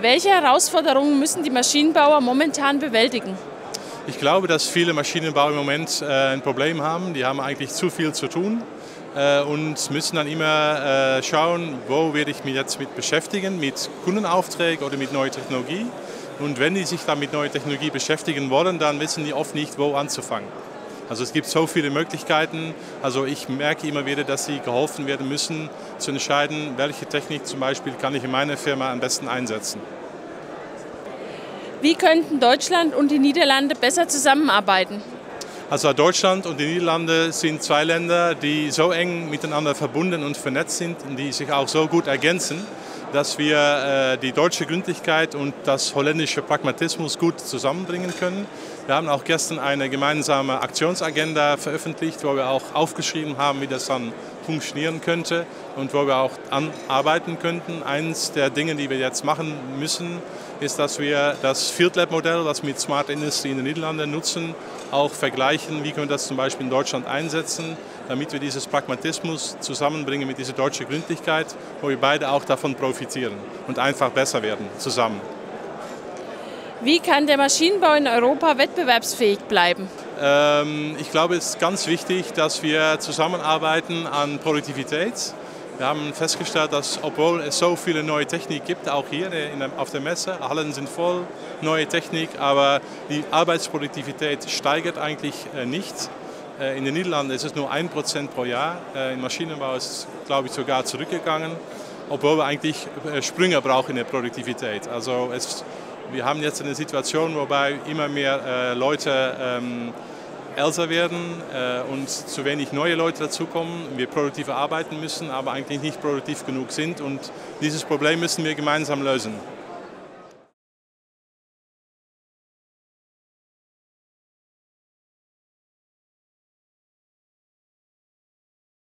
Welche Herausforderungen müssen die Maschinenbauer momentan bewältigen? Ich glaube, dass viele Maschinenbauer im Moment äh, ein Problem haben. Die haben eigentlich zu viel zu tun äh, und müssen dann immer äh, schauen, wo werde ich mich jetzt mit beschäftigen, mit Kundenaufträgen oder mit neuer Technologie. Und wenn die sich dann mit neuer Technologie beschäftigen wollen, dann wissen die oft nicht, wo anzufangen. Also es gibt so viele Möglichkeiten. Also ich merke immer wieder, dass sie geholfen werden müssen, zu entscheiden, welche Technik zum Beispiel kann ich in meiner Firma am besten einsetzen. Wie könnten Deutschland und die Niederlande besser zusammenarbeiten? Also Deutschland und die Niederlande sind zwei Länder, die so eng miteinander verbunden und vernetzt sind und die sich auch so gut ergänzen, dass wir äh, die deutsche Gründlichkeit und das holländische Pragmatismus gut zusammenbringen können. Wir haben auch gestern eine gemeinsame Aktionsagenda veröffentlicht, wo wir auch aufgeschrieben haben, wie das dann funktionieren könnte und wo wir auch anarbeiten könnten. Eines der Dinge, die wir jetzt machen müssen, ist, dass wir das Field Lab Modell, wir mit Smart Industry in den Niederlanden nutzen, auch vergleichen, wie können wir das zum Beispiel in Deutschland einsetzen, damit wir dieses Pragmatismus zusammenbringen mit dieser deutschen Gründlichkeit, wo wir beide auch davon profitieren und einfach besser werden zusammen. Wie kann der Maschinenbau in Europa wettbewerbsfähig bleiben? Ähm, ich glaube, es ist ganz wichtig, dass wir zusammenarbeiten an Produktivität. Wir haben festgestellt, dass obwohl es so viele neue Technik gibt, auch hier der, auf der Messe, Hallen sind voll neue Technik, aber die Arbeitsproduktivität steigert eigentlich äh, nicht. Äh, in den Niederlanden ist es nur 1% pro Jahr. Äh, Im Maschinenbau ist es, glaube ich, sogar zurückgegangen, obwohl wir eigentlich Sprünge brauchen in der Produktivität. Also es wir haben jetzt eine Situation, wobei immer mehr Leute ähm, älter werden äh, und zu wenig neue Leute dazukommen. Wir produktiver arbeiten müssen, aber eigentlich nicht produktiv genug sind. Und dieses Problem müssen wir gemeinsam lösen.